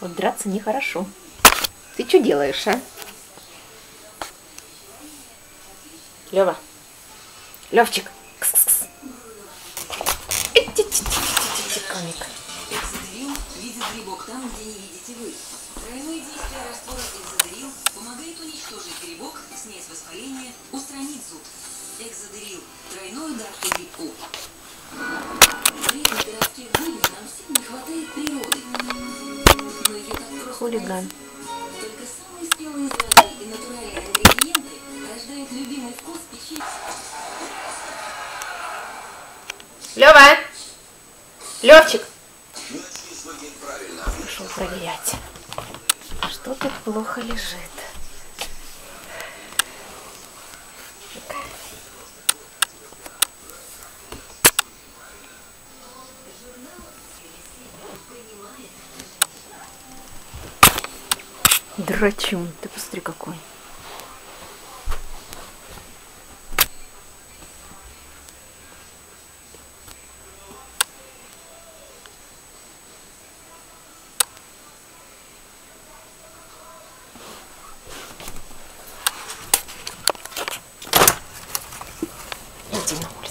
Вот драться нехорошо. Ты что делаешь, а? Лева. Левчик. Комик. Экзодерил видит грибок там, где не видите вы. Тройное действие раствора экзодерил помогает уничтожить грибок, снять воспаление, устранить зуд. Экзодерил – тройной удар по грибку. Вредных городских печенья. Лева! Левчик! Пошел проверять. Что тут плохо лежит? Драчун, ты посмотри какой. Иди на улицу.